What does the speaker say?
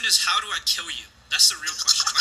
question is, how do I kill you? That's the real question.